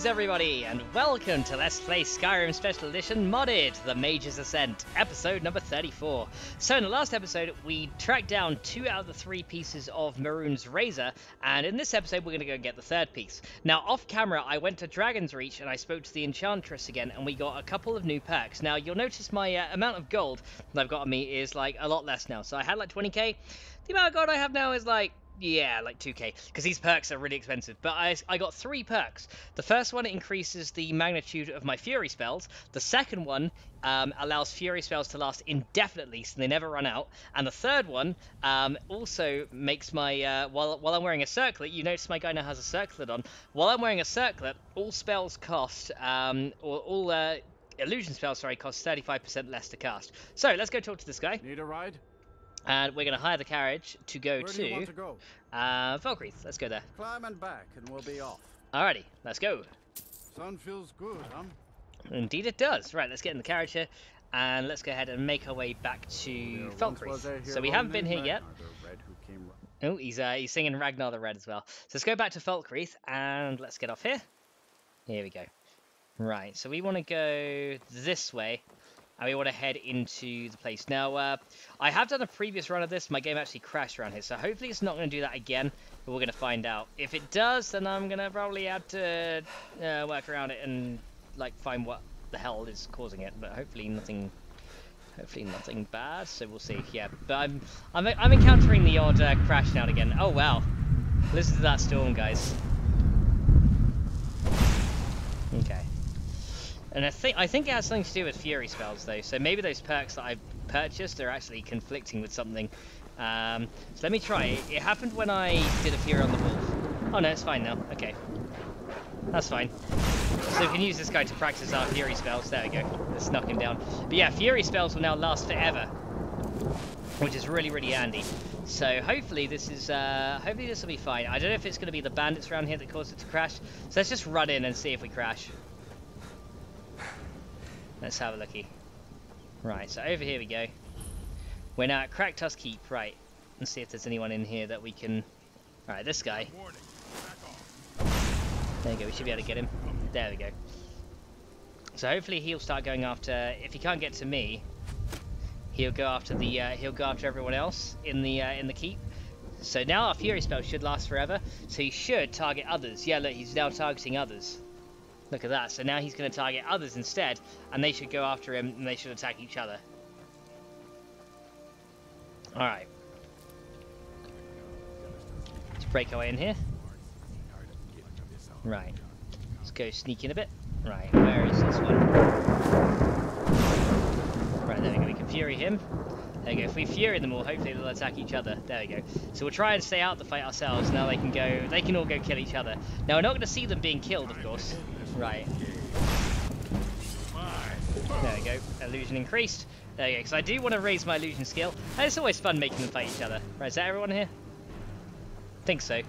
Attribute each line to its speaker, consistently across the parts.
Speaker 1: Greetings, everybody, and welcome to Let's Play Skyrim Special Edition Modded, The Mage's Ascent, episode number 34. So, in the last episode, we tracked down two out of the three pieces of Mehrunes' Razor, and in this episode, we're going to go get the third piece. Now, off camera, I went to Dragon's Reach and I spoke to the Enchantress again, and we got a couple of new perks. Now, you'll notice my uh, amount of gold that I've got on me is like a lot less now. So, I had like 20k. The amount of gold I have now is like yeah, like 2k, because these perks are really expensive. But I, I got three perks. The first one increases the magnitude of my Fury spells. The second one um, allows Fury spells to last indefinitely, so they never run out. And the third one um, also makes my, uh, while, while I'm wearing a circlet, you notice my guy now has a circlet on. While I'm wearing a circlet, all spells cost, um, or all uh, illusion spells, sorry, cost 35% less to cast. So let's go talk to this guy.
Speaker 2: Need a ride?
Speaker 1: And we're going to hire the carriage to go
Speaker 2: Where
Speaker 1: to,
Speaker 2: do you want to go?
Speaker 1: Uh, Falkreath. Let's go there.
Speaker 2: Climb and back, and we'll be off.
Speaker 1: Alrighty, let's go.
Speaker 2: Sun feels good, huh?
Speaker 1: Indeed it does. Right, let's get in the carriage here, and let's go ahead and make our way back to
Speaker 2: There Falkreath.
Speaker 1: So we haven't been here yet.
Speaker 2: Ragnar the Red who came ru-
Speaker 1: Oh, he's uh, he's singing Ragnar the Red as well. So let's go back to Falkreath, and let's get off here. Here we go. Right, so we want to go this way, and we want to head into the place. Now, uh, I have done a previous run of this. My game actually crashed around here, so hopefully it's not going to do that again. But we're going to find out. If it does, then I'm going to probably have to uh, work around it and like find what the hell is causing it. But hopefully nothing. Hopefully nothing bad. So we'll see. Yeah, but I'm I'm, I'm encountering the odd uh, crash now again. Oh wow, listen to that storm, guys. Okay. And I think I think it has something to do with fury spells though. So maybe those perks that I purchased are actually conflicting with something. Um, so let me try. It, happened when I did a fury on the wolf. Oh no, it's fine now. Okay, that's fine. So we can use this guy to practice our fury spells. There we go. Let's knock him down. But yeah, fury spells will now last forever, which is really really handy. So hopefully this is uh, hopefully this will be fine. I don't know if it's going to be the bandits around here that caused it to crash. So let's just run in and see if we crash. Let's have a looky. Right, so over here we go. We're now at Cracktusk Keep, right. Let's see if there's anyone in here that we can... Alright, this guy. There you go, we should be able to get him. There we go. So hopefully he'll start going after... If he can't get to me, he'll go after the... Uh, he'll go after everyone else in the uh, in the keep. So now our Fury spell should last forever. So he should target others. Yeah, look, he's now targeting others. Look at that. So now he's going to target others instead, and they should go after him, and they should attack each other. Alright. Let's break our way in here. Right. Let's go sneak in a bit. Right, where is this one? Right, there we go. We can Fury him. There we go. If we Fury them all, hopefully they'll attack each other. There we go. So we'll try and stay out the fight ourselves. Now they can go. They can all go kill each other. Now we're not going to see them being killed, of course. Right. There we go. Illusion increased. There we go. Because I do want to raise my illusion skill. And it's always fun making them fight each other. Right, is that everyone here? think so.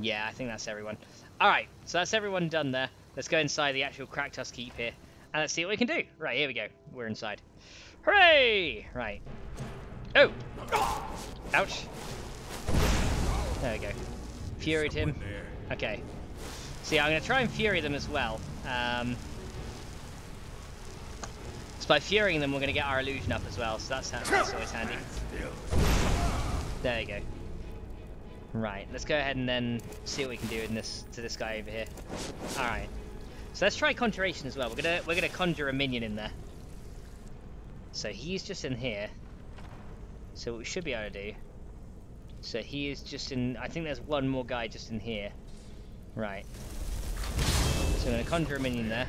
Speaker 1: Yeah, I think that's everyone. Alright, so that's everyone done there. Let's go inside the actual Cracktusk Keep here. And let's see what we can do. Right, here we go. We're inside. Hooray! Right. Oh! Ouch. There we go. Furied him. Okay. So yeah, I'm going to try and Fury them as well. Um, so by Furying them, we're going to get our illusion up as well, so that's, that's always handy. There you go. Right, let's go ahead and then see what we can do in this to this guy over here. Alright. So let's try conjuration as well. We're gonna we're gonna conjure a minion in there. So he's just in here. So what we should be able to do. So he is just in I think there's one more guy just in here. Right. So I'm gonna conjure a minion there.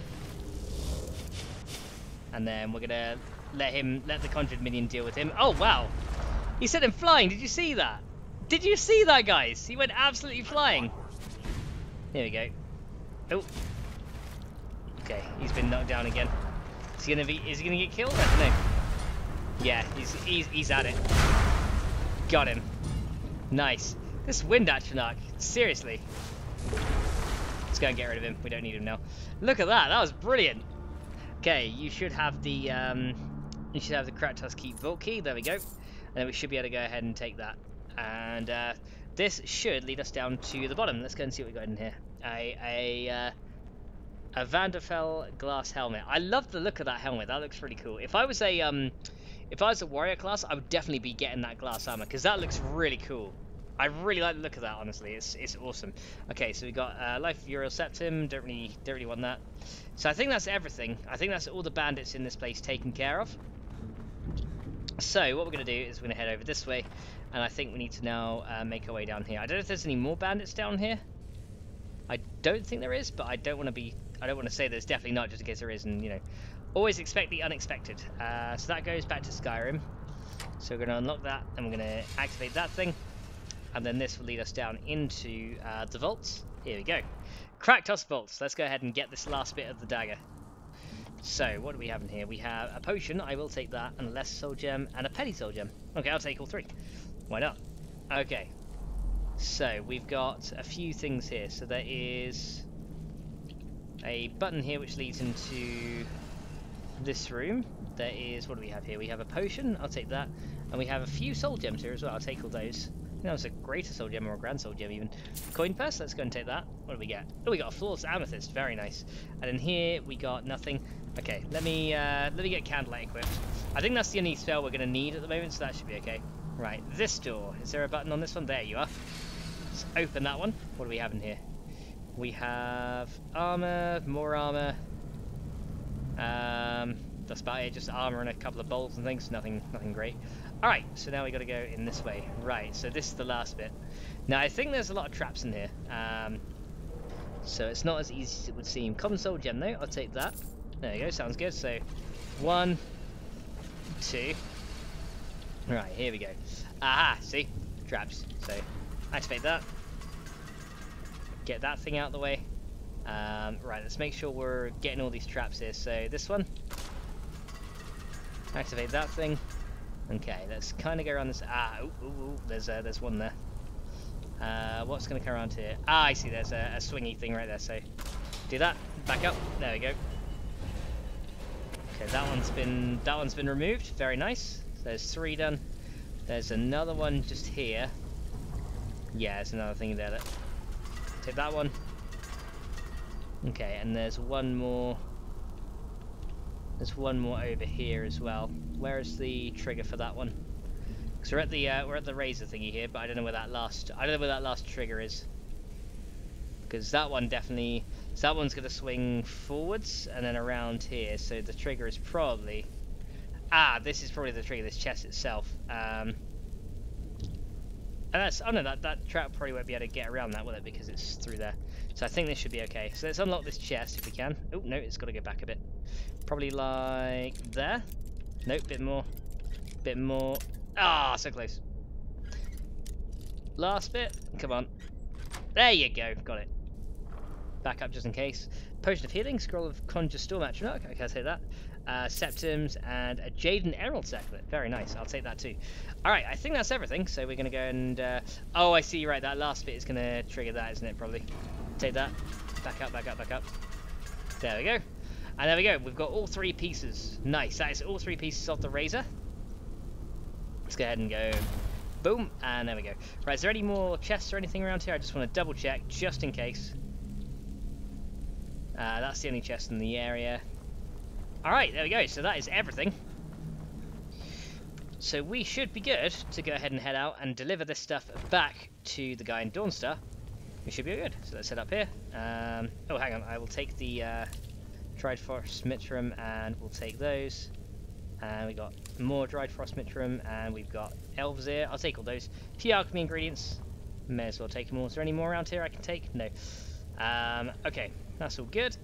Speaker 1: And then we're gonna let him let the conjured minion deal with him. Oh wow! He sent him flying, did you see that? Did you see that guys? He went absolutely flying. Here we go. Oh. Okay, he's been knocked down again. Is he gonna be is he gonna get killed? I don't know. Yeah, he's he's he's at it. Got him. Nice. This wind Atronach, seriously. Let's go and get rid of him. We don't need him now. Look at that, that was brilliant. Okay, you should have the um you should have the Cracktusk Keep Vault key, there we go. And then we should be able to go ahead and take that. And uh, this should lead us down to the bottom. Let's go and see what we got in here. A a uh, a Vanderfell glass helmet. I love the look of that helmet. That looks really cool. If I was a um, if I was a warrior class, I would definitely be getting that glass armor because that looks really cool. I really like the look of that. Honestly, it's it's awesome. Okay, so we got uh, life of Uriel Septim. Don't really don't really want that. So I think that's everything. I think that's all the bandits in this place taken care of. So what we're going to do is we're going to head over this way, and I think we need to now uh, make our way down here. I don't know if there's any more bandits down here. I don't think there is, but I don't want to be. I don't want to say there's definitely not, just in case there is, and you know, always expect the unexpected. Uh, so that goes back to Skyrim. So we're going to unlock that, and we're going to activate that thing, and then this will lead us down into uh, the vaults. Here we go. Cracktusk vaults. Let's go ahead and get this last bit of the dagger. So, what do we have in here? We have a potion, I will take that, and a lesser soul gem, and a petty soul gem. Okay, I'll take all three. Why not? Okay. So, we've got a few things here. So there is a button here which leads into this room. There is, what do we have here? We have a potion, I'll take that. And we have a few soul gems here as well, I'll take all those. That was a greater soul gem or a grand soul gem even. Coin purse, let's go and take that. What do we get? Oh, we got a flawless amethyst, very nice. And in here we got nothing. Okay, let me uh, let me get candlelight equipped. I think that's the only spell we're gonna need at the moment, so that should be okay. Right, this door. Is there a button on this one? There you are. Let's open that one. What do we have in here? We have armor, more armor. Um, that's about it. Just armor and a couple of bolts and things. Nothing, nothing great. Alright, so now we got to go in this way. Right, so this is the last bit. Now, I think there's a lot of traps in here. Um, so it's not as easy as it would seem. Common Soul Gem, though. I'll take that. There you go, sounds good. So, one, two. Right, here we go. Aha, see? Traps. So, activate that. Get that thing out of the way. Um, right, let's make sure we're getting all these traps here. So, this one. Activate that thing. Okay, let's kind of go around this. Ah, ooh, ooh, ooh, there's uh, there's one there. Uh, what's going to come around here? Ah, I see. There's a, a swingy thing right there. So do that. Back up. There we go. Okay, that one's been that one's been removed. Very nice. There's three done. There's another one just here. Yeah, there's another thing there. That take that one. Okay, and there's one more. There's one more over here as well. Where is the trigger for that one? Because we're at the uh, we're at the razor thingy here, but I don't know where that last I don't know where that last trigger is. Because that one definitely so that one's gonna swing forwards and then around here. So the trigger is probably ah this is probably the trigger. This chest itself. Um, and that's oh no that that trap probably won't be able to get around that will it because it's through there. So I think this should be okay. So let's unlock this chest if we can. Oh no, it's got to go back a bit. Probably like there. Nope, bit more. Bit more. Ah, so close. Last bit. Come on. There you go. Got it. Back up just in case. Potion of Healing, Scroll of Conjure Storm Atronach. Okay, I can say that. Uh, Septims and a Jaden Emerald Circlet. Very nice. I'll take that too. Alright, I think that's everything. So we're going to go and... Uh... Oh, I see. Right, that last bit is going to trigger that, isn't it? Probably. Take that. Back up, back up, back up. There we go. And there we go, we've got all three pieces. Nice, that is all three pieces of the razor. Let's go ahead and go boom, and there we go. Right, is there any more chests or anything around here? I just want to double check, just in case. Uh, that's the only chest in the area. Alright, there we go, so that is everything. So we should be good to go ahead and head out and deliver this stuff back to the guy in Dawnstar. We should be good. So let's head up here. Um, oh, hang on, I will take the... Uh, dried frost mirriam, and we'll take those. And we've got more dried frost mirriam, and we've got elves here. I'll take all those. Few alchemy ingredients. May as well take them all. Is there any more around here I can take? No. Um, okay, that's all good.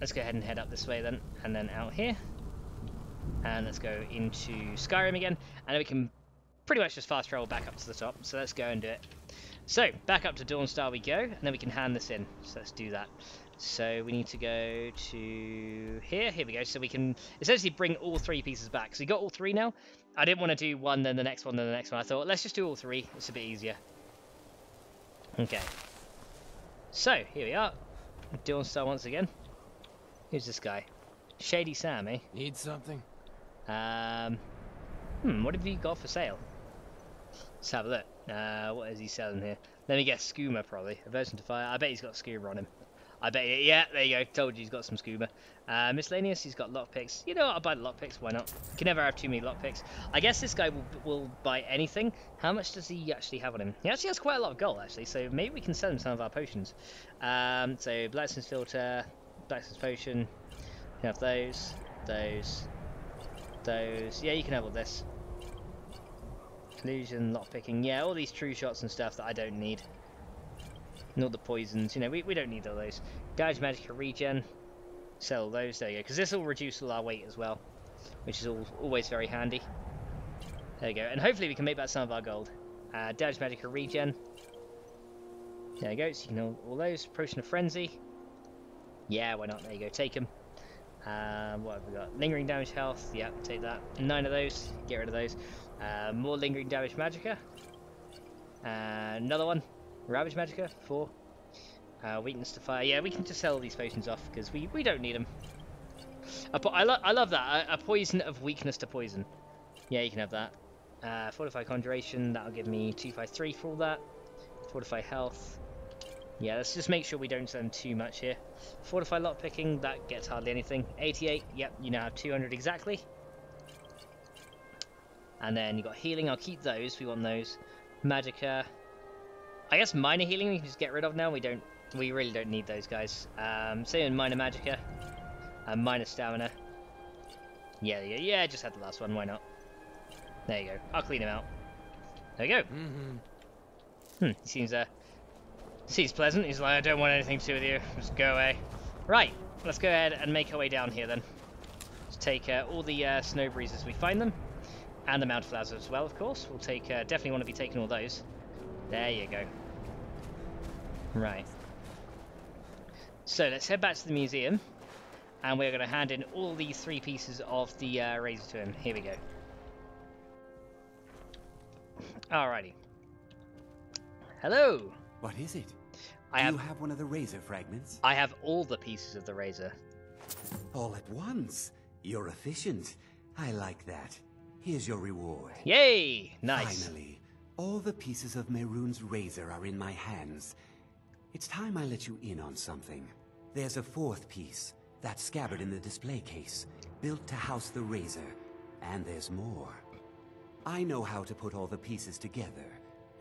Speaker 1: Let's go ahead and head up this way then, and then out here. And let's go into Skyrim again, and then we can pretty much just fast travel back up to the top. So let's go and do it. So, back up to Dawnstar we go, and then we can hand this in. So let's do that. So we need to go to here. Here we go. So we can essentially bring all three pieces back. So we got all three now. I didn't want to do one, then the next one, then the next one. I thought, let's just do all three. It's a bit easier. Okay. So, here we are. Dawnstar once again. Who's this guy? Shady Sam, eh?
Speaker 3: Need something?
Speaker 1: Um, hmm, what have you got for sale? Let's have a look. Uh, what is he selling here? Let me guess, skooma probably. Aversion to fire. I bet he's got skooma on him. I bet, yeah, there you go. Told you he's got some skooma. Uh, miscellaneous, he's got lockpicks. You know what? I'll buy the lockpicks. Why not? You can never have too many lockpicks. I guess this guy will, will buy anything. How much does he actually have on him? He actually has quite a lot of gold, actually. So maybe we can sell him some of our potions. Um, so blacksmith's philter, blacksmith's potion. You have those, those, those. Yeah, you can have all this. Illusion, lockpicking. Yeah, all these true shots and stuff that I don't need. Not the poisons. You know, we, we don't need all those. Damage magic regen. Sell those. There you go. Because this will reduce all our weight as well. Which is all, always very handy. There you go. And hopefully we can make back some of our gold. Uh, damage magic regen. There you go. So you can all, all those. Potion of frenzy. Yeah, why not? There you go. Take them. Um, what have we got? Lingering damage health. Yeah, take that. Nine of those. Get rid of those. Uh, more lingering damage magicka. Uh, another one. Ravage magicka. Four. Uh, weakness to fire. Yeah, we can just sell these potions off because we, we don't need them. I, lo I love that. A, a, poison of weakness to poison. Yeah, you can have that. Uh, fortify conjuration. That'll give me 253 for all that. Fortify health. Yeah, let's just make sure we don't send too much here. Fortify lockpicking, that gets hardly anything. 88, yep, you now have 200 exactly. And then you got healing, I'll keep those, we want those. Magicka. I guess minor healing we can just get rid of now, we don't, we really don't need those guys. Um, same in minor Magicka. And minor stamina. Yeah, yeah, yeah, just had the last one, why not? There you go, I'll clean him out. There you go. Mm -hmm. Hmm, he seems uh, Seems pleasant. He's like, I don't want anything to do with you. Just go away. Right, let's go ahead and make our way down here then. Let's take uh, all the uh, snow breezes we find them. And the mount flowers as well, of course. We'll take, uh, definitely want to be taking all those. There you go. Right. So let's head back to the museum. And we're going to hand in all these three pieces of the uh, razor to him. Here we go. Alrighty. Hello.
Speaker 3: What is it?
Speaker 1: I
Speaker 3: Do
Speaker 1: have,
Speaker 3: you have one of the razor fragments?
Speaker 1: I have all the pieces of the razor.
Speaker 3: All at once. You're efficient. I like that. Here's your reward.
Speaker 1: Yay! Nice.
Speaker 3: Finally, all the pieces of Mehrunes' razor are in my hands. It's time I let you in on something. There's a fourth piece, that scabbard in the display case, built to house the razor. And there's more. I know how to put all the pieces together.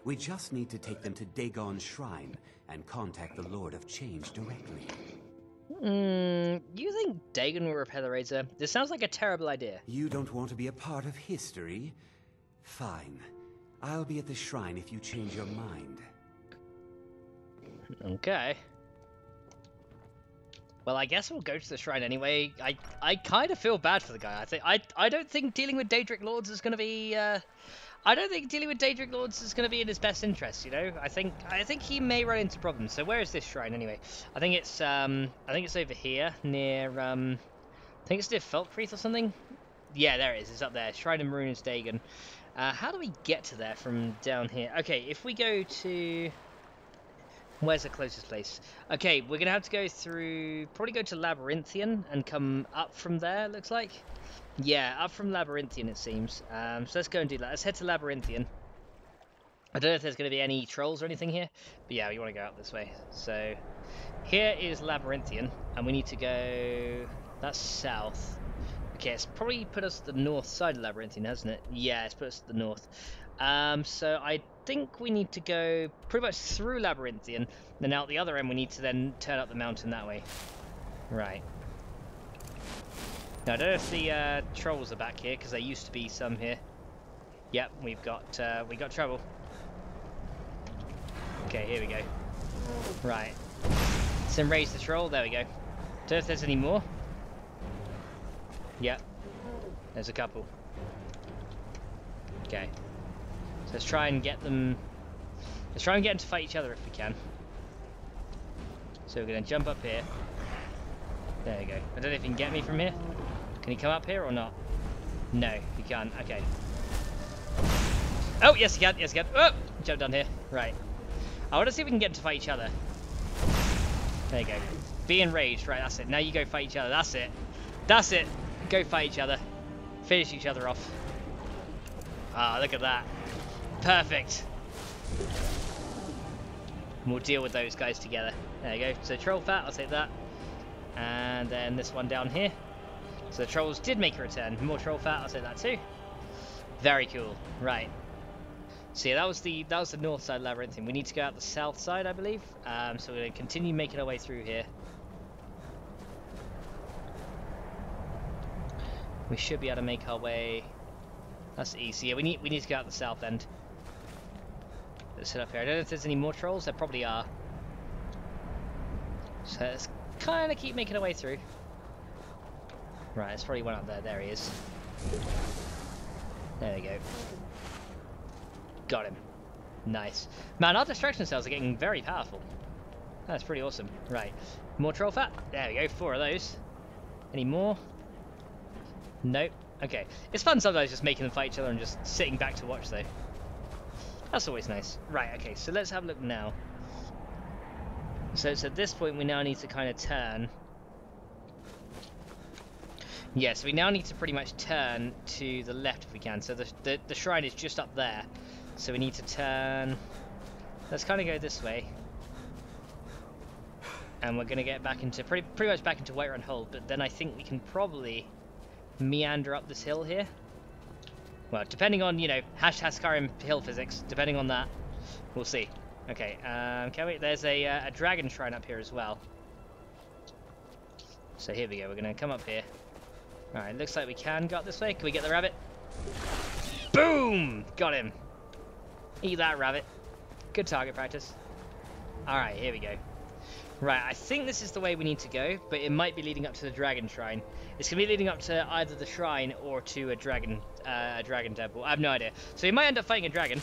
Speaker 3: We just need to take them to Dagon's shrine and contact the Lord of Change directly.
Speaker 1: Hmm, you think Dagon will repair the razor? This sounds like a terrible idea.
Speaker 3: You don't want to be a part of history? Fine. I'll be at the shrine if you change your mind.
Speaker 1: Okay. Well, I guess we'll go to the shrine anyway. I I kind of feel bad for the guy. I think I I don't think dealing with Daedric lords is going to be uh, I don't think dealing with Daedric Lords is going to be in his best interest. You know, I think I think he may run into problems. So where is this shrine anyway? I think it's um I think it's over here near um I think it's near Falkreath or something. Yeah, there it is. It's up there. Shrine of Mehrunes Dagon. Uh, how do we get to there from down here? Okay, if we go to Where's the closest place? Okay, we're going to have to go through, probably go to Labyrinthian and come up from there, looks like. Yeah, up from Labyrinthian it seems. Um, so let's go and do that. Let's head to Labyrinthian. I don't know if there's going to be any trolls or anything here, but yeah, we want to go up this way. So here is Labyrinthian, and we need to go. That's south. Okay, it's probably put us to the north side of Labyrinthian, hasn't it? Yeah, it's put us to the north. Um, so I think we need to go pretty much through Labyrinthian, then out the other end we need to then turn up the mountain that way. Right. Now, I don't know if the uh, trolls are back here, because there used to be some here. Yep, we've got, uh, we got trouble. Okay, here we go. Right. Let's enrage the troll, there we go. Don't know if there's any more. Yep. There's a couple. Okay. So let's try and get them... Let's try and get them to fight each other if we can. So we're going to jump up here. There we go. I don't know if you can get me from here. Can he come up here or not? No, he can't. Okay. Oh, yes, he can. Yes, he can. Oh, jump down here. Right. I want to see if we can get to fight each other. There you go. Be enraged. Right, that's it. Now you go fight each other. That's it. That's it. Go fight each other. Finish each other off. Ah, look at that. Perfect. We'll deal with those guys together. There you go. So troll fat, I'll take that. And then this one down here. So the trolls did make a return. More troll fat, I'll take that too. Very cool. Right. So yeah, that was the that was the north side labyrinth. We need to go out the south side, I believe. Um, so we're to continue making our way through here. We should be able to make our way. That's easy. Yeah, we need we need to go out the south end. Head up here. I don't know if there's any more trolls. There probably are. So let's kind of keep making our way through. Right, there's probably one up there. There he is. There we go. Got him. Nice. Man, our distraction cells are getting very powerful. That's pretty awesome. Right. More troll fat. There we go. Four of those. Any more? Nope. Okay. It's fun sometimes just making them fight each other and just sitting back to watch though. That's always nice. Right, okay, so let's have a look now. So at this point we now need to kind of turn. Yes, yeah, so we now need to pretty much turn to the left if we can. So the, the, the shrine is just up there. So we need to turn... Let's kind of go this way. And we're going to get back into... Pretty, pretty much back into Whiterun Hold. But then I think we can probably meander up this hill here. Well, depending on, you know, hashtag Skyrim hill physics, depending on that, we'll see. Okay, um, can we? There's a, uh, a dragon shrine up here as well. So here we go, we're to come up here. Alright, looks like we can go up this way. Can we get the rabbit? Boom! Got him. Eat that, rabbit. Good target practice. Alright, here we go. Right, I think this is the way we need to go, but it might be leading up to the dragon shrine. It's going to be leading up to either the shrine or to a dragon uh, a dragon temple. I have no idea. So you might end up fighting a dragon,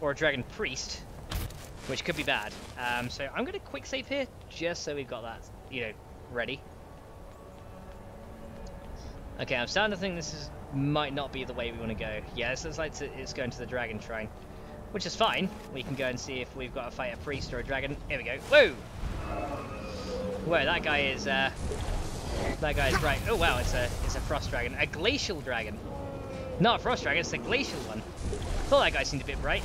Speaker 1: or a dragon priest, which could be bad. Um, so I'm going to quick save here, just so we've got that, you know, ready. Okay, I'm starting to think this is might not be the way we want to go. Yeah, it looks like it's going to the dragon shrine, which is fine. We can go and see if we've got to fight a priest or a dragon. Here we go. Whoa! Whoa, that guy is, uh, that is right. Oh wow, it's a it's a frost dragon, a glacial dragon. Not a frost dragon, it's a glacial one. Thought that guy seemed a bit bright.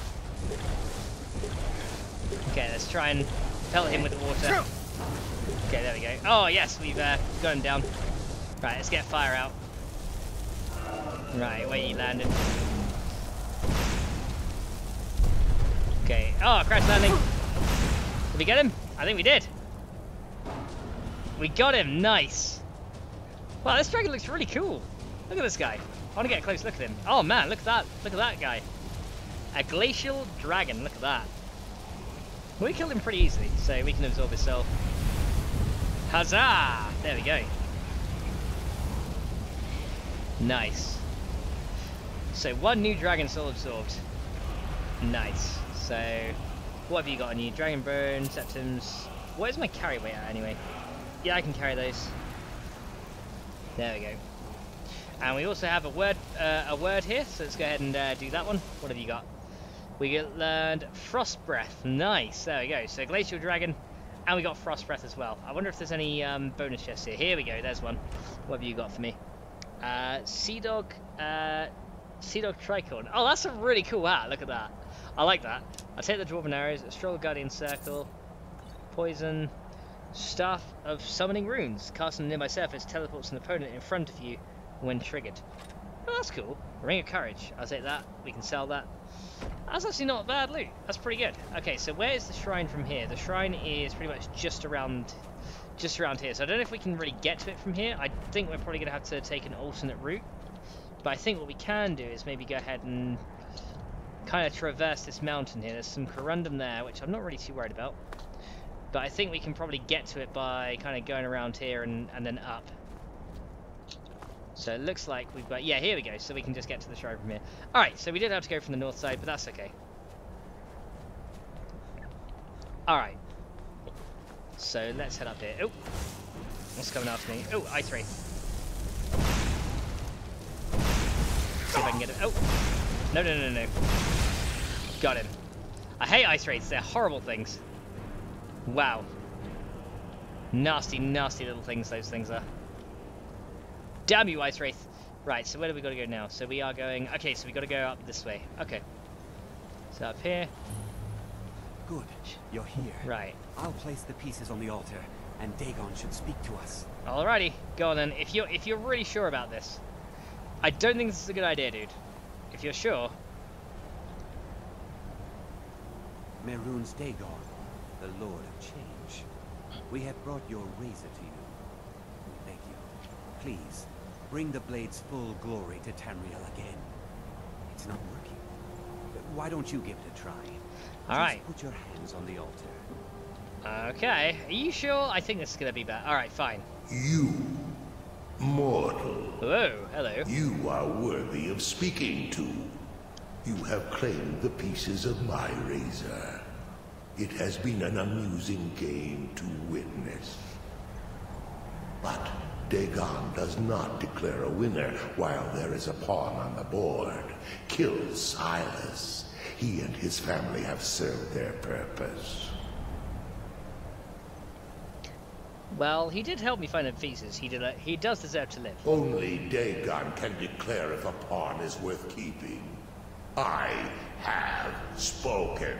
Speaker 1: Okay, let's try and pelt him with the water. Okay, there we go. Oh yes, we've uh, got him down. Right, let's get fire out. Right, where you landed. Okay. Oh, crash landing. Did we get him? I think we did. We got him. Nice. Wow, this dragon looks really cool. Look at this guy. I want to get a close look at him. Oh man, look at that. Look at that guy. A glacial dragon. Look at that. We killed him pretty easily, so we can absorb his soul. Huzzah! There we go. Nice. So one new dragon soul absorbed. Nice. So what have you got on you? Dragon bone, septims. What is my carry weight at anyway? Yeah, I can carry those. There we go. And we also have a word uh, a word here, so let's go ahead and uh, do that one. What have you got? We learned Frost Breath. Nice. There we go. So Glacial Dragon, and we got Frost Breath as well. I wonder if there's any um, bonus chests here. Here we go. There's one. What have you got for me? Uh, Sea Dog, uh, Sea Dog Tricorn. Oh, that's a really cool hat. Look at that. I like that. I'll take the Dwarven Arrows, Stroll Guardian Circle, Poison, Staff of Summoning Runes. Casting nearby surface teleports an opponent in front of you when triggered. Oh, that's cool. Ring of Courage. I'll take that. We can sell that. That's actually not bad loot. That's pretty good. Okay, so where is the shrine from here? The shrine is pretty much just around just around here. So I don't know if we can really get to it from here. I think we're probably going to have to take an alternate route. But I think what we can do is maybe go ahead and kind of traverse this mountain here. There's some corundum there, which I'm not really too worried about. But I think we can probably get to it by kind of going around here and, and then up. So it looks like we've got... Yeah, here we go. So we can just get to the shrine from here. Alright, so we did have to go from the north side, but that's okay. Alright. So let's head up here. Oh! What's coming after me? Oh, Ice Wraith. See if I can get it. Oh! No, no, no, no. Got him. I hate Ice Wraiths. They're horrible things. Wow. Nasty, nasty little things those things are. Damn you, Ice Wraith. Right, so where do we got to go now? So we are going... Okay, so we got to go up this way. Okay. So up here.
Speaker 3: Good. You're here.
Speaker 1: Right.
Speaker 3: I'll place the pieces on the altar, and Dagon should speak to us.
Speaker 1: Alrighty, go on then. If you're if you're really sure about this, I don't think this is a good idea, dude. If you're sure,
Speaker 3: Mehrunes Dagon, the Lord of Change. We have brought your razor to you. We beg you, please, bring the blade's full glory to Tamriel again. It's not working. Why don't you give it a try?
Speaker 1: All right.
Speaker 3: Just put your hands on the altar.
Speaker 1: okay. Are you sure? I think this is gonna be bad. All right, fine.
Speaker 4: You, mortal,
Speaker 1: Hello, hello.
Speaker 4: you are worthy of speaking to. You have claimed the pieces of my razor. It has been an amusing game to witness. But Dagon does not declare a winner while there is a pawn on the board. Kill Silas. He and his family have served their purpose.
Speaker 1: Well, he did help me find Ephesus. He did. A, he does deserve to live.
Speaker 4: Only Dagon can declare if a pawn is worth keeping. I have spoken.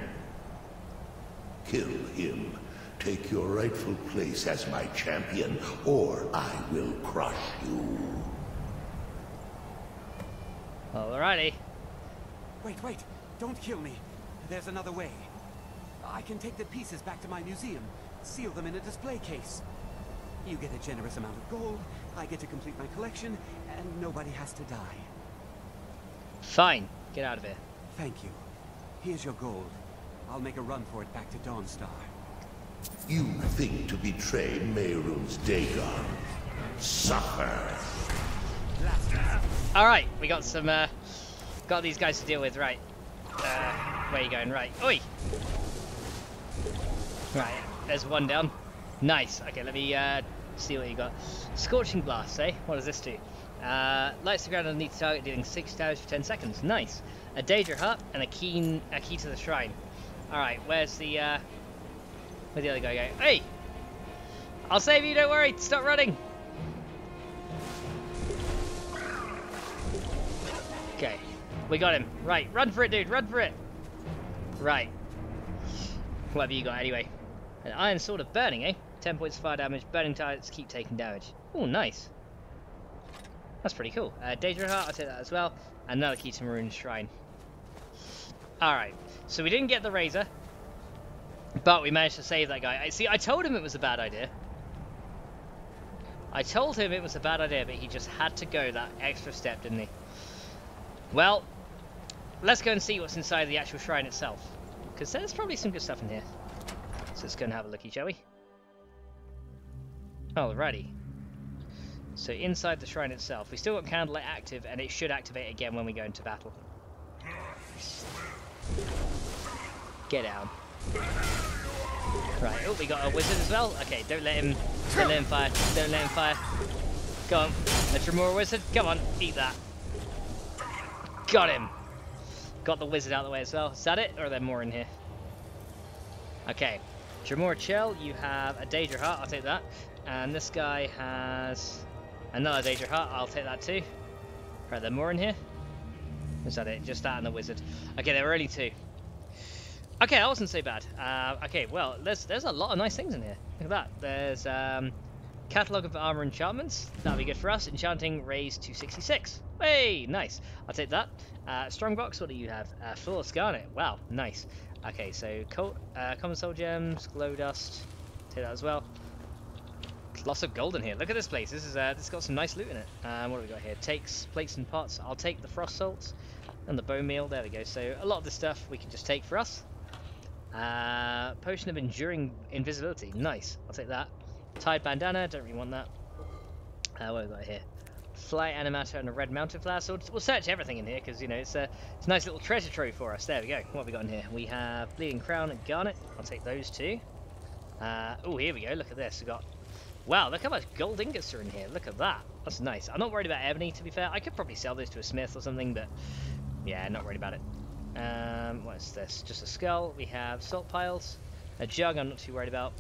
Speaker 4: Kill him. Take your rightful place as my champion, or I will crush you.
Speaker 1: Alrighty.
Speaker 3: Wait, wait! Don't kill me! There's another way. I can take the pieces back to my museum, seal them in a display case. You get a generous amount of gold, I get to complete my collection, and nobody has to die.
Speaker 1: Fine. Get out of here.
Speaker 3: Thank you. Here's your gold. I'll make a run for it back to Dawnstar.
Speaker 4: You think to betray Mehrunes Dagon. Suffer.
Speaker 1: All right, we got some. Uh, got these guys to deal with. Right. Uh, where are you going? Right. Oi. Right. There's one down. Nice. Okay, let me uh, see what you got. Scorching blast. Eh? What does this do? Uh, lights the ground underneath the target, dealing six damage for 10 seconds. Nice. A Daedra Heart and a keen a key to the shrine. All right. Where's the uh, where'd the other guy go? Hey. I'll save you. Don't worry. Stop running. Okay, we got him. Right, run for it, dude. Run for it. Right. Whatever you got, anyway. An iron sword of burning, eh? 10 points of fire damage. Burning targets keep taking damage. Oh, nice. That's pretty cool. Uh, Daedra Heart, I'll take that as well. Another key to Mehrunes' Shrine. Alright, so we didn't get the Razor. But we managed to save that guy. I See, I told him it was a bad idea. I told him it was a bad idea, but he just had to go that extra step, didn't he? Well, let's go and see what's inside the actual shrine itself. Because there's probably some good stuff in here. So let's go and have a looky, shall we? Alrighty. So inside the shrine itself, we still got Candlelight active, and it should activate again when we go into battle. Get down. Right, oh, we got a wizard as well. Okay, don't let him, don't let him fire, don't let him fire. Go on, a Dremora wizard, come on, eat that. Got him. Got the wizard out of the way as well. Is that it, or are there more in here? Okay, Dremora Churl, you have a Daedra Heart, I'll take that. And this guy has another Daedra Heart, I'll take that too. Right, there more in here? Is that it? Just that and the wizard. Okay, there were only two. Okay, that wasn't so bad. Uh, okay, well, there's there's a lot of nice things in here. Look at that. There's um, catalog of armor enchantments. That'll be good for us. Enchanting raised to 66. Hey, nice. I'll take that. Uh, Strongbox, what do you have? Uh, Garnet. Wow, nice. Okay, so uh, Common Soul Gems, Glow Dust. Take that as well. Lots of gold in here. Look at this place. This is uh, this got some nice loot in it. Um, what do we got here? Takes plates and pots. I'll take the frost salts and the bone meal. There we go. So a lot of this stuff we can just take for us. Uh, potion of enduring invisibility. Nice. I'll take that. Tied bandana. Don't really want that. Uh, what have we got here? Flight animator and a red mountain flower. So we'll, we'll search everything in here because you know it's a it's a nice little treasure trove for us. There we go. What have we got in here? We have bleeding crown and garnet. I'll take those two. Uh, oh, here we go. Look at this. We got Wow, look how much gold ingots are in here. Look at that. That's nice. I'm not worried about ebony, to be fair. I could probably sell those to a smith or something, but yeah, not worried about it. Um, what is this? Just a skull. We have salt piles. A jug I'm not too worried about.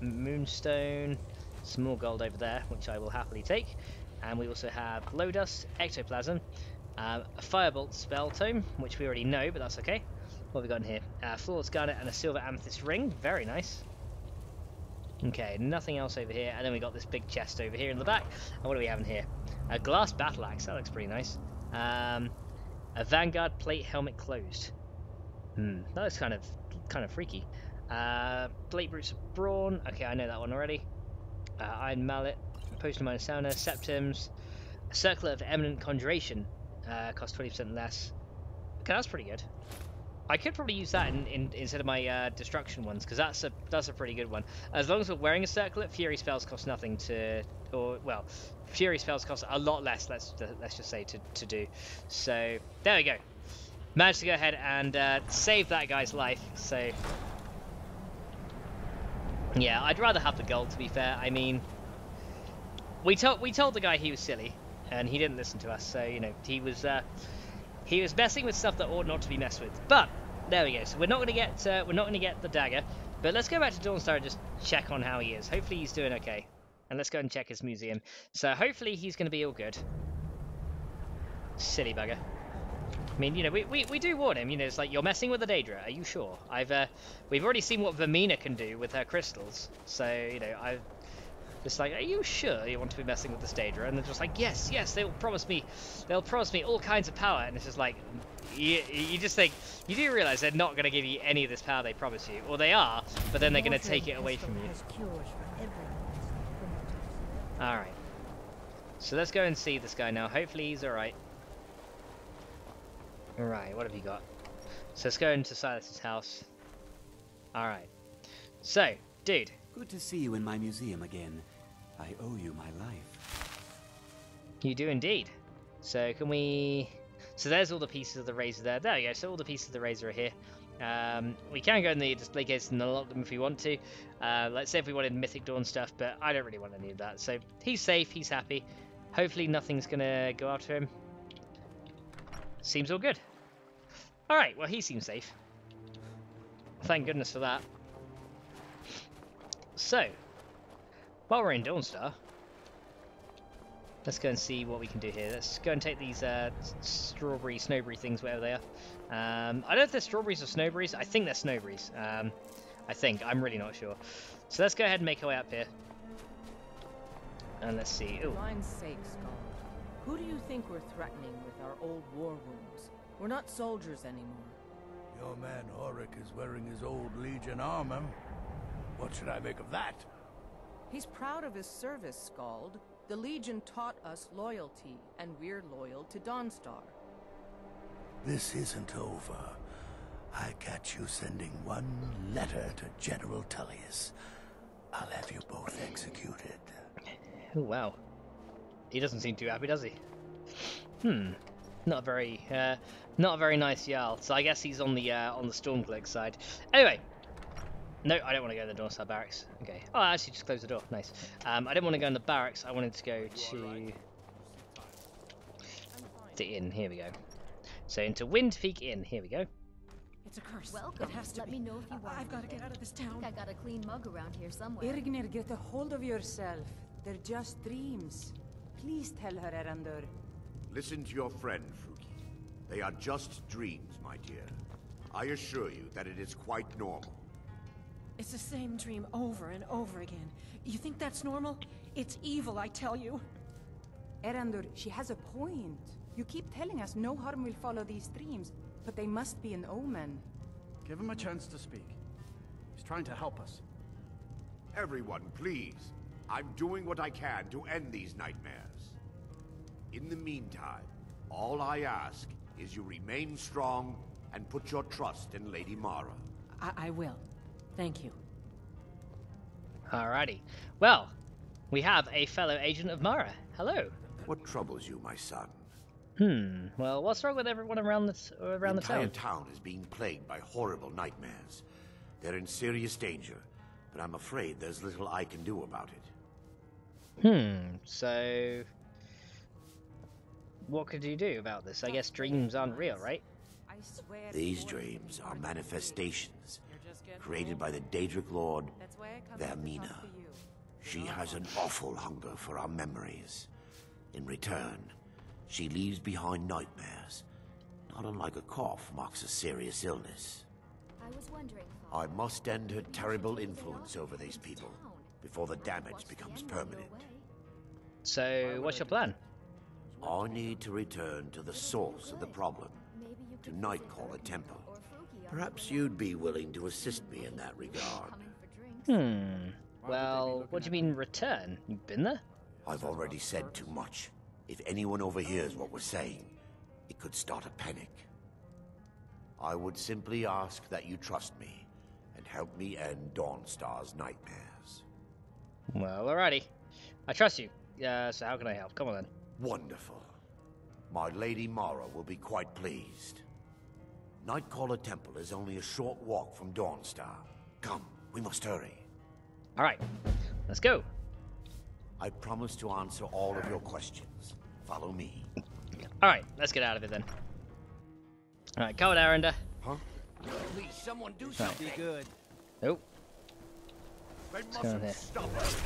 Speaker 1: Moonstone. Some more gold over there, which I will happily take. And we also have glow dust, ectoplasm, um, a firebolt spell tome, which we already know, but that's okay. What have we got in here? Uh, flawless garnet and a silver amethyst ring. Very nice. Okay, nothing else over here. And then we got this big chest over here in the back. And what do we have in here? A glass battle axe. That looks pretty nice. Um, a vanguard plate helmet closed. Hmm, that looks kind of kind of freaky. Uh, plate boots of brawn. Okay, I know that one already. Uh, iron mallet, potion of minor sauna, septims, a circlet of eminent conjuration. Uh, cost 20% less. Okay, that's pretty good. I could probably use that in, in instead of my uh, destruction ones because that's a that's a pretty good one. As long as we're wearing a circlet, fury spells cost nothing to, or well, fury spells cost a lot less. Let's let's just say to to do. So there we go. Managed to go ahead and uh, save that guy's life. So yeah, I'd rather have the gold. To be fair, I mean, we told we told the guy he was silly, and he didn't listen to us. So you know he was. Uh, he was messing with stuff that ought not to be messed with. But there we go. So we're not going to get uh, we're not going to get the dagger. But let's go back to Dawnstar and just check on how he is. Hopefully he's doing okay. And let's go and check his museum. So hopefully he's going to be all good. Silly bugger. I mean, you know, we, we, we do warn him. You know, it's like, you're messing with the Daedra. Are you sure? I've uh, We've already seen what Vaermina can do with her crystals. So, you know, I've just like, are you sure you want to be messing with this Daedra? And they're just like, yes, yes, they'll promise me, they'll promise me all kinds of power. And it's just like, you, you just think, you do realize they're not going to give you any of this power they promise you. Or they are, but then they're going to take it away from you. Alright. So let's go and see this guy now. Hopefully he's alright. Alright, what have you got? So let's go into Silas's house. Alright. So, dude.
Speaker 3: Good to see you in my museum again. I owe you my life.
Speaker 1: You do indeed. So can we... So there's all the pieces of the razor there. There we go. So all the pieces of the razor are here. Um, we can go in the display case and unlock them if we want to. Uh, let's say if we wanted Mythic Dawn stuff, but I don't really want any of that. So he's safe, he's happy. Hopefully nothing's going to go after him. Seems all good. Alright, well he seems safe. Thank goodness for that. So, while we're in Dawnstar, let's go and see what we can do here. Let's go and take these uh, strawberry, snowberry things, wherever they are. Um, I don't know if they're strawberries or snowberries. I think they're snowberries. Um, I think. I'm really not sure. So let's go ahead and make our way up here. And let's see. Ooh.
Speaker 5: Blind sake, Skald. Who do you think we're threatening with our old war wounds? We're not soldiers anymore.
Speaker 4: Your man Horik is wearing his old Legion armor. What should I make of that?
Speaker 5: He's proud of his service, Skald. The Legion taught us loyalty, and we're loyal to Dawnstar.
Speaker 4: This isn't over. I catch you sending one letter to General Tullius. I'll have you both executed.
Speaker 1: Oh, wow. He doesn't seem too happy, does he? Hmm. Not very, uh, not a very nice Jarl. So I guess he's on the uh, on the Stormcloak side. Anyway, no, I don't want to go in the Dawnstar barracks. Okay. Oh, I actually just closed the door. Nice. Um, I didn't want to go in the barracks. I wanted to go to the inn. Here we go. So into Windpeak Inn. Here we go.
Speaker 6: It's a curse.
Speaker 7: Welcome.
Speaker 6: It has to
Speaker 7: Let
Speaker 6: be.
Speaker 7: me know if you want
Speaker 6: I've got to get out of this
Speaker 7: I
Speaker 6: town.
Speaker 7: think I got a clean mug around here somewhere.
Speaker 6: Irgnir, get a hold of yourself. They're just dreams. Please tell her, Erandur.
Speaker 8: Listen to your friend, Fruki. They are just dreams, my dear. I assure you that it is quite normal.
Speaker 6: It's the same dream over and over again. You think that's normal? It's evil, I tell you.
Speaker 9: Erandur, she has a point. You keep telling us no harm will follow these dreams, but they must be an omen.
Speaker 2: Give him a chance to speak. He's trying to help us.
Speaker 8: Everyone, please. I'm doing what I can to end these nightmares. In the meantime, all I ask is you remain strong and put your trust in Lady Mara.
Speaker 6: I, I will. Thank you.
Speaker 1: Alrighty. Well, we have a fellow agent of Mara. Hello.
Speaker 8: What troubles you, my son?
Speaker 1: Hmm. Well, what's wrong with everyone around the around the,
Speaker 8: the entire
Speaker 1: town?
Speaker 8: town is being plagued by horrible nightmares. They're in serious danger, but I'm afraid there's little I can do about it.
Speaker 1: Hmm. So, what could you do about this? I guess dreams aren't real, right?
Speaker 9: I swear.
Speaker 8: These dreams are manifestations created by the Daedric Lord
Speaker 9: That's why I come to talk
Speaker 8: Vaermina.
Speaker 9: to you.
Speaker 8: She has an awful hunger for our memories. In return, she leaves behind nightmares. not unlike a cough, marks a serious illness.
Speaker 7: I was wondering,
Speaker 8: I must end her terrible influence over these people before the damage becomes permanent.
Speaker 1: So, what's your plan?
Speaker 8: I need to return to the source of the problem, to Nightcaller Temple. Perhaps you'd be willing to assist me in that regard.
Speaker 1: Hmm. Well, what do you mean return? You've been there?
Speaker 8: I've already said too much. If anyone overhears what we're saying, it could start a panic. I would simply ask that you trust me and help me end Dawnstar's nightmares.
Speaker 1: Well, alrighty. I trust you. Uh, so how can I help? Come on then.
Speaker 8: Wonderful. My Lady Mara will be quite pleased. Nightcaller Temple is only a short walk from Dawnstar. Come, we must hurry.
Speaker 1: Alright, let's go.
Speaker 8: I promise to answer all of your questions. Follow me.
Speaker 1: Alright, let's get out of it then. Alright, go on, Erandur.
Speaker 8: Huh?
Speaker 10: Please, someone do something
Speaker 1: Right.
Speaker 10: good.
Speaker 1: Nope.
Speaker 10: They
Speaker 1: What's going on here?
Speaker 10: stop us.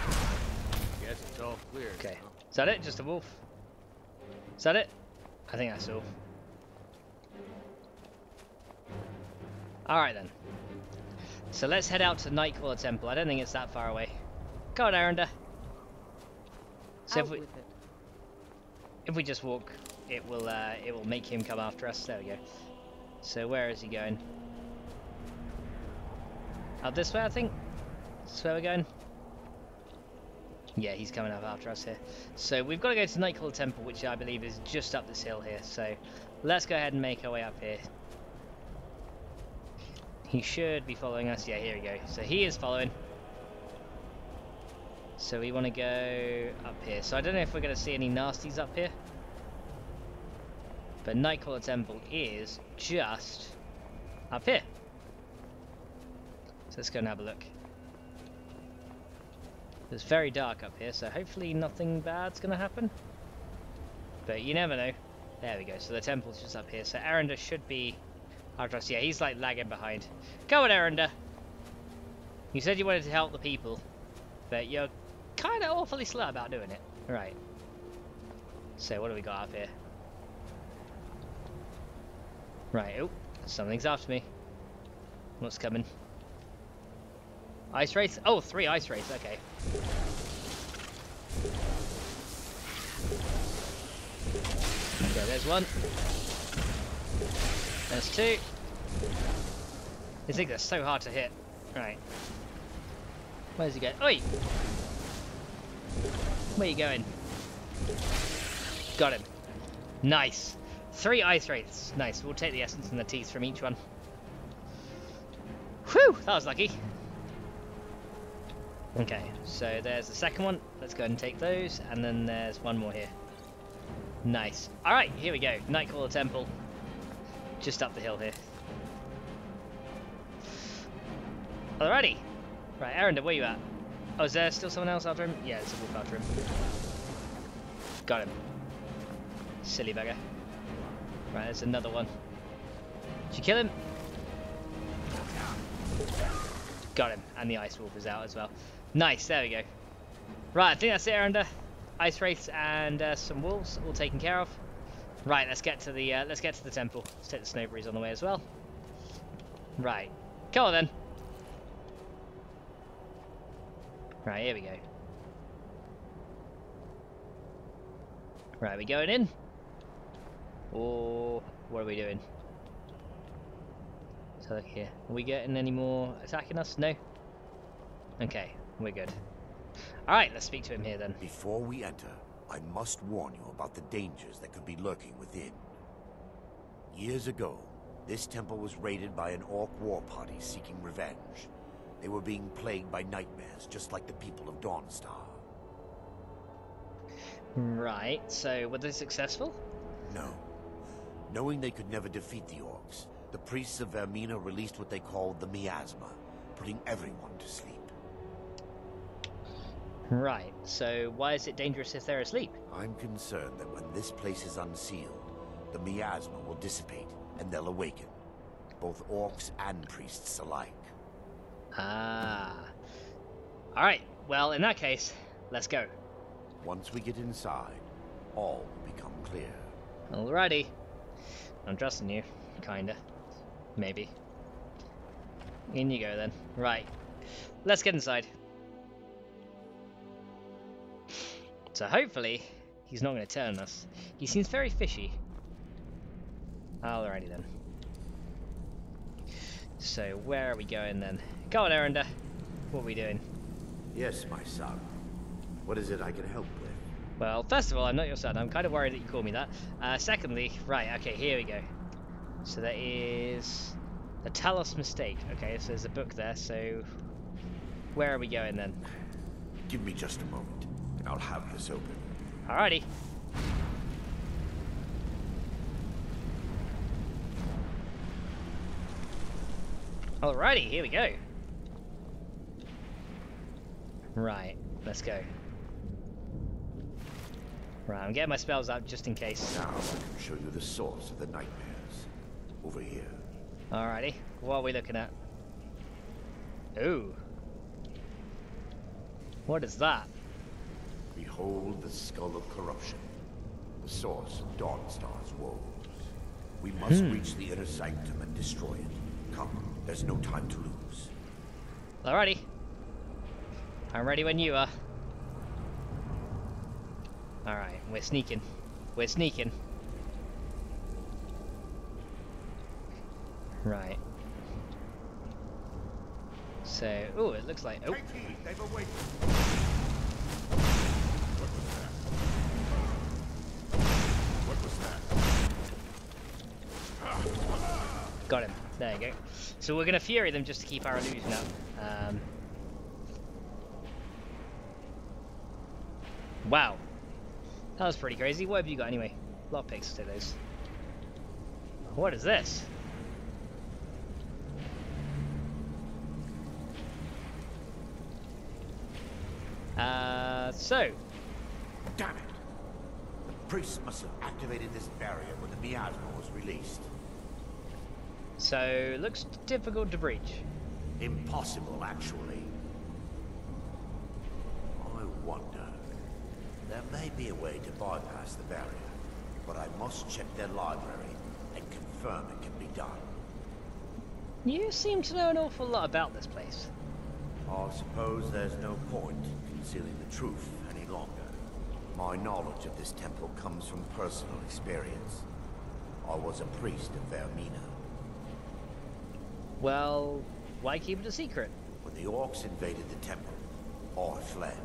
Speaker 10: Guess it's all clear.
Speaker 1: Okay. Is that it? Just a wolf? Is that it? I think that's all. Alright then. So let's head out to Nightcaller Temple. I don't think it's that far away. Go on, Erandur. So
Speaker 5: Out
Speaker 1: if we, if we just walk, it will uh, it will make him come after us. There we go. So where is he going? Up this way, I think. This where we're going. Yeah, he's coming up after us here. So we've got to go to Nightcaller Temple, which I believe is just up this hill here. So let's go ahead and make our way up here. He should be following us. Yeah, here we go. So he is following. So we want to go up here. So I don't know if we're going to see any nasties up here. But Nightcaller Temple is just up here. So let's go and have a look. It's very dark up here, so hopefully nothing bad's going to happen. But you never know. There we go. So the temple's just up here. So Erandur should be us. Yeah, he's like lagging behind. Go on, Erandur. You said you wanted to help the people, but you're kind of awfully slow about doing it. Right. So what do we got up here? Right. Oh, something's after me. What's coming? Ice wraiths? Oh, three ice wraiths. Okay. Okay, there's one. There's two. These things are so hard to hit. Right. Where's he going? Oi! Where are you going? Got him. Nice. Three ice wraiths. Nice. We'll take the essence and the teeth from each one. Whew! That was lucky. Okay, so there's the second one. Let's go and take those. And then there's one more here. Nice. Alright, here we go. Nightcaller Temple. Just up the hill here. Alrighty. Right, Erandur, where you at? Oh, is there still someone else after him? Yeah, there's a wolf after him. Got him. Silly beggar. Right, there's another one. Did you kill him? Got him. And the ice wolf is out as well. Nice, there we go. Right, I think that's it, Erandur. Ice wraiths and uh, some wolves all taken care of. Right, let's get to the uh, let's get to the temple. Let's take the snowberries on the way as well. Right, come on then. Right, here we go. Right, we going in? Or what are we doing? So look here. Are we getting any more attacking us? No. Okay, we're good. Alright, let's speak to him here then.
Speaker 8: Before we enter, I must warn you about the dangers that could be lurking within. Years ago, this temple was raided by an orc war party seeking revenge. They were being plagued by nightmares, just like the people of Dawnstar.
Speaker 1: Right, so were they successful?
Speaker 8: No. Knowing they could never defeat the orcs, the priests of Vaermina released what they called the miasma, putting everyone to sleep.
Speaker 1: Right, so why is it dangerous if they're asleep?
Speaker 8: I'm concerned that when this place is unsealed, the miasma will dissipate and they'll awaken. Both orcs and priests alike.
Speaker 1: Ah. Alright, well, in that case, let's go.
Speaker 8: Once we get inside, all will become clear.
Speaker 1: Alrighty. I'm trusting you. Kinda. Maybe. In you go then. Right. Let's get inside. So hopefully, he's not going to turn on us. He seems very fishy. Alrighty then. So where are we going then? Go on, Erandur. What are we doing?
Speaker 8: Yes, my son. What is it I can help with?
Speaker 1: Well, first of all, I'm not your son. I'm kind of worried that you call me that. Uh, secondly, right, okay, here we go. So that is the Talos Mistake. Okay, so there's a book there, so where are we going then?
Speaker 8: Give me just a moment, I'll have this open.
Speaker 1: Alrighty. Alrighty, here we go. Right, let's go. Right, I'm getting my spells out just in case.
Speaker 8: Now I can show you the source of the nightmares. Over here.
Speaker 1: Alrighty, what are we looking at? Ooh. What is that?
Speaker 8: Behold the Skull of Corruption. The source of Dawnstar's woes. We must
Speaker 1: Hmm.
Speaker 8: reach the inner sanctum and destroy it. Come, there's no time to lose.
Speaker 1: Alrighty. I'm ready when you are. Alright, we're sneaking. We're sneaking. Right. So, oh, it looks like. Oh, There you go. So we're gonna fury them just to keep our illusion up. Um, wow. That was pretty crazy. What have you got anyway? Lot Lockpicks to those. What is this? Uh, so,
Speaker 8: Damn it! The priest must have activated this barrier when the miasma was released.
Speaker 1: So looks difficult to breach.
Speaker 8: Impossible, actually. I wonder. There may be a way to bypass the barrier, but I must check their library and confirm it can be done.
Speaker 1: You seem to know an awful lot about this place.
Speaker 8: I suppose there's no point concealing the truth any longer. My knowledge of this temple comes from personal experience. I was a priest of Vaermina.
Speaker 1: Well, why keep it a secret?
Speaker 8: When the orcs invaded the temple, I fled.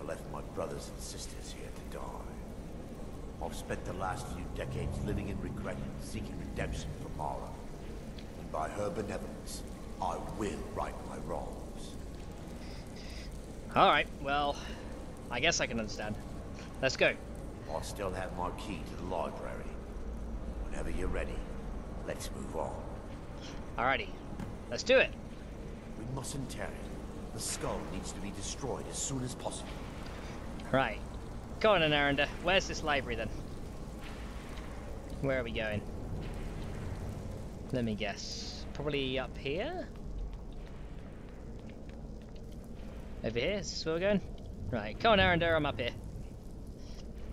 Speaker 8: I left my brothers and sisters here to die. I've spent the last few decades living in regret, seeking redemption for Mara. And by her benevolence, I will right my wrongs.
Speaker 1: Alright, well, I guess I can understand. Let's go.
Speaker 8: I still have my key to the library. Whenever you're ready, let's move on.
Speaker 1: Alrighty, let's do it.
Speaker 8: We mustn't tear it. The skull needs to be destroyed as soon as possible.
Speaker 1: Right. Go on, Anaranda. Where's this library then? Where are we going? Let me guess. Probably up here? Over here? Is this where we're going? Right, come on, Erandur, I'm up here.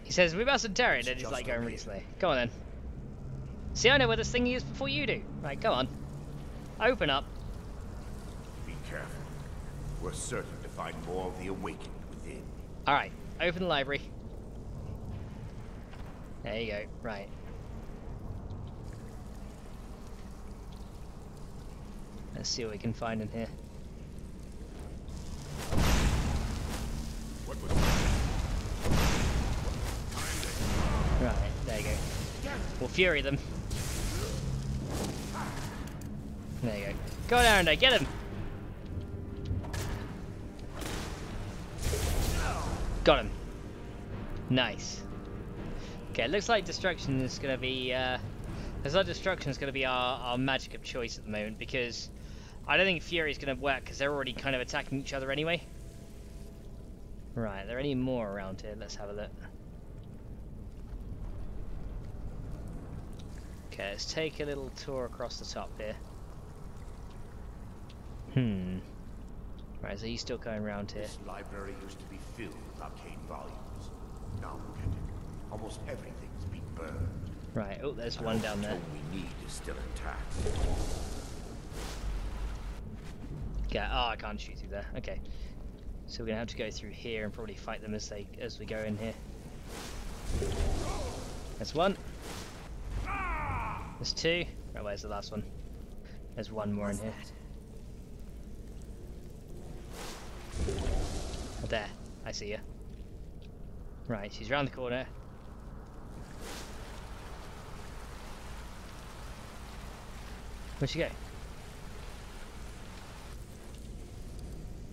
Speaker 1: He says we mustn't tear it, and he's like going really slow. Go on then. See, I know where this thing is before you do. Right, go on. Open up.
Speaker 8: Be careful. We're certain to find more of the awakened within.
Speaker 1: Alright, open the library. There you go, right. Let's see what we can find in here.
Speaker 2: What was that?
Speaker 1: Right, there you go. We'll fury them. Go. Down there, get him! Got him. Nice. Okay, it looks like destruction is gonna be, uh... Looks like destruction is gonna be our, our magic of choice at the moment, because I don't think Fury is gonna work, because they're already kind of attacking each other anyway. Right, are there any more around here? Let's have a look. Okay, let's take a little tour across the top here. Hmm. Right, so he's still going around here.
Speaker 8: This library used to be filled with arcane volumes. Now look at it. Almost everything's been burned.
Speaker 1: Right, oh, there's one down there.
Speaker 8: we need is still intact.
Speaker 1: Yeah, oh, I can't shoot through there. Okay. So we're gonna have to go through here and probably fight them as they as we go in here. There's one. There's two. Right, where's the last one? There's one more in here. Oh, there. I see you. Right, she's round the corner. Where'd she go?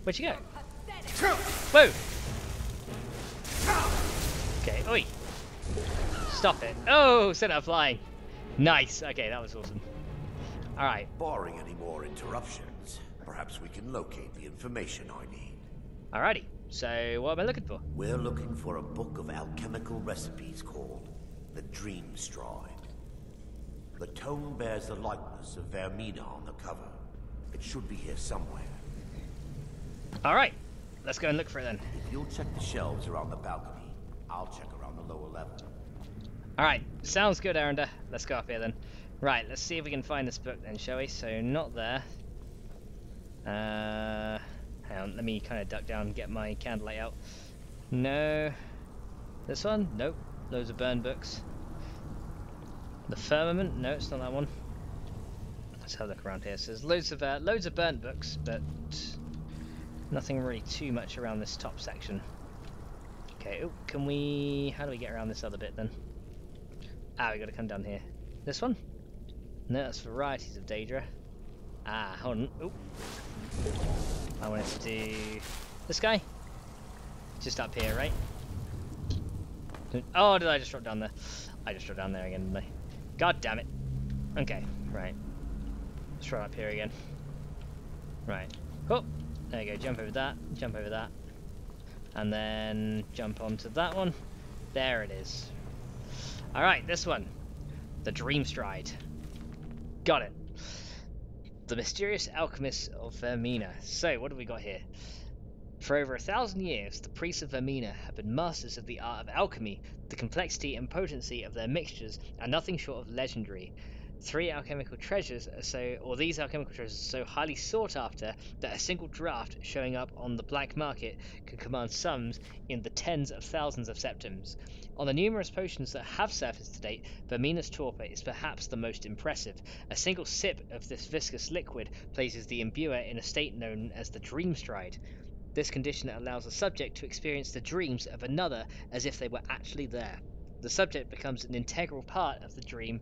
Speaker 1: Where'd she go? Whoa! Okay, oi! Stop it. Oh, sent her flying. Nice. Okay, that was awesome. Alright.
Speaker 8: Barring any more interruptions, perhaps we can locate the information I need.
Speaker 1: Alrighty. So, what am I looking for?
Speaker 8: We're looking for a book of alchemical recipes called the Dream Stride. The tome bears the likeness of Vaermina on the cover. It should be here somewhere.
Speaker 1: Alright. Let's go and look for it then.
Speaker 8: If you'll check the shelves around the balcony, I'll check around the lower level.
Speaker 1: Alright, sounds good, Erandur. Let's go up here then. Right, let's see if we can find this book then, shall we? So, not there. Uh, on, let me kind of duck down and get my candlelight out. No. This one? Nope. Those are burned books. The Firmament? No, it's not that one. Let's have a look around here. So there's loads of uh, loads of burnt books, but nothing really too much around this top section. Okay, oh, can we... How do we get around this other bit then? Ah, we gotta come down here. This one? No, that's varieties of Daedra. Ah, hold on. Oh. I wanted to do this guy. Just up here, right? Oh, did I just drop down there? I just dropped down there again, didn't I? God damn it. Okay, right. Let's try up here again. Right. Oh, there you go. Jump over that, jump over that. And then jump onto that one. There it is. Alright, this one. The Dream Stride. Got it. The Mysterious Alchemists of Vaermina. So, what have we got here? For over a thousand years, the priests of Vaermina have been masters of the art of alchemy. The complexity and potency of their mixtures are nothing short of legendary. Three alchemical treasures are so, or these alchemical treasures are so highly sought after that a single draft showing up on the black market can command sums in the tens of thousands of septims. On the numerous potions that have surfaced to date, Vaermina's Torpor is perhaps the most impressive. A single sip of this viscous liquid places the imbuer in a state known as the Dream Stride. This condition allows the subject to experience the dreams of another as if they were actually there. The subject becomes an integral part of the dream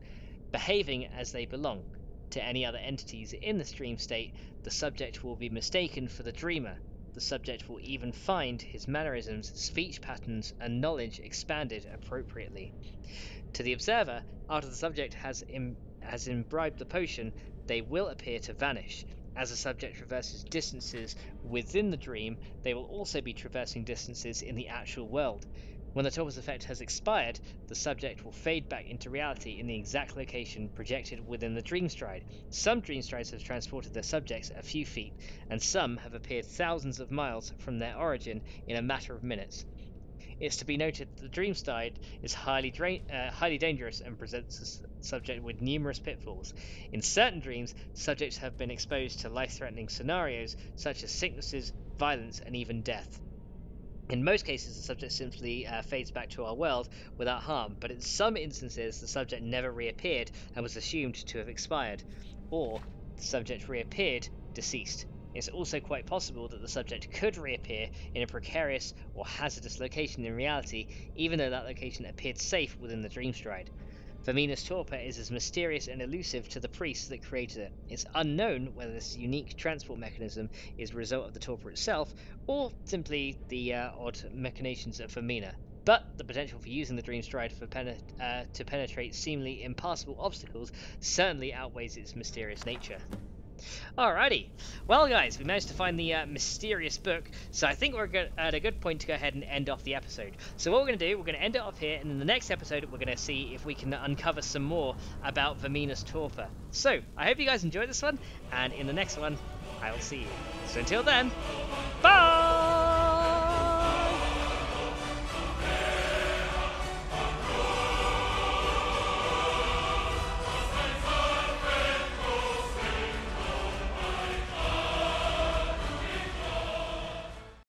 Speaker 1: behaving as they belong to any other entities in the dream state, the subject will be mistaken for the dreamer. The subject will even find his mannerisms, speech patterns, and knowledge expanded appropriately. To the observer, after the subject has, Im- has imbibed the potion, they will appear to vanish. As the subject traverses distances within the dream, they will also be traversing distances in the actual world. When the Torpor's effect has expired, the subject will fade back into reality in the exact location projected within the dream stride. Some dream strides have transported their subjects a few feet, and some have appeared thousands of miles from their origin in a matter of minutes. It's to be noted that the dream stride is highly, dra- uh, highly dangerous and presents the subject with numerous pitfalls. In certain dreams, subjects have been exposed to life threatening scenarios such as sicknesses, violence, and even death. In most cases, the subject simply uh, fades back to our world without harm, but in some instances, the subject never reappeared and was assumed to have expired, or the subject reappeared deceased. It's also quite possible that the subject could reappear in a precarious or hazardous location in reality, even though that location appeared safe within the dream stride. Vaermina's torpor is as mysterious and elusive to the priests that created it. It's unknown whether this unique transport mechanism is a result of the torpor itself, or simply the uh, odd machinations of Vaermina. But the potential for using the Dream Stride penet- uh, to penetrate seemingly impassable obstacles certainly outweighs its mysterious nature. Alrighty. Well, guys, we managed to find the uh, mysterious book, so I think we're at a good point to go ahead and end off the episode. So what we're going to do, we're going to end it off here, and in the next episode, we're going to see if we can uncover some more about Vaermina's Torpor. So, I hope you guys enjoyed this one, and in the next one, I will see you. So until then, bye!